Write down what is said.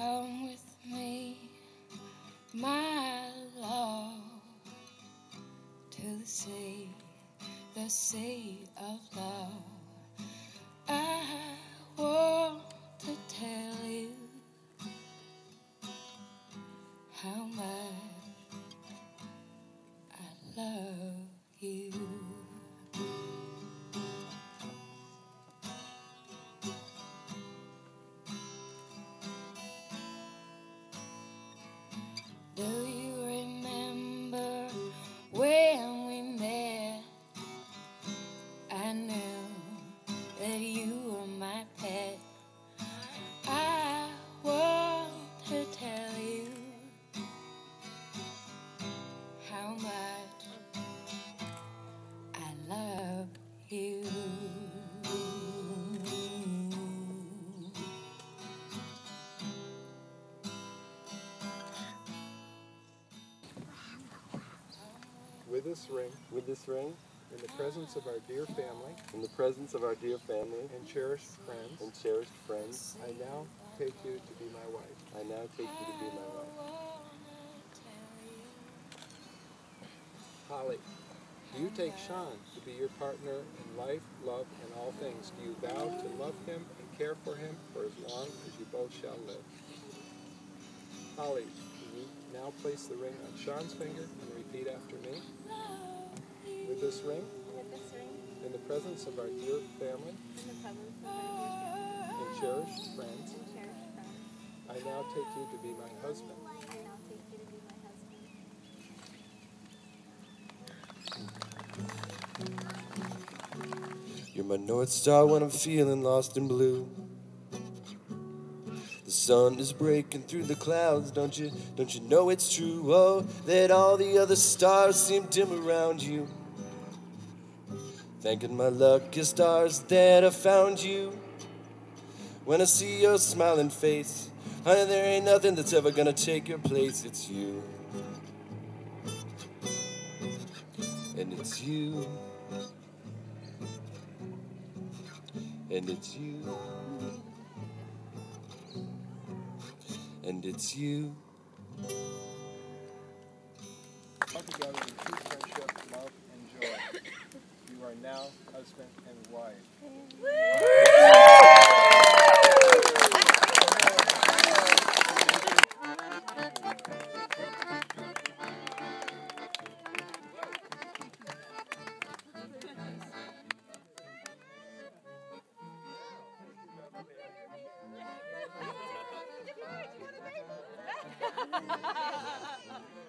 Come with me, my love, to the sea, the sea of love. I want to tell With this ring, With this ring, in the presence of our dear family in the presence of our dear family and cherished friends, and cherished friends, I now take you to be my wife. I now take you to be my wife. Hollie, do you take Sean to be your partner in life, love, and all things? Do you vow to love him and care for him for as long as you both shall live? Hollie, you now place the ring on Sean's finger and repeat after me? With this ring, With this ring, in the presence of our dear family in the presence of our dear and cherished friends, and cherished friends, I now take you to be my husband. I now take you to be my husband. You're my north star when I'm feeling lost and blue. The sun is breaking through the clouds, don't you? Don't you know it's true? Oh, that all the other stars seem dim around you. Thanking my lucky stars that I found you. When I see your smiling face, honey, there ain't nothing that's ever gonna take your place. It's you. And it's you. And it's you. And it's you. husband and wife. Ha ha ha ha!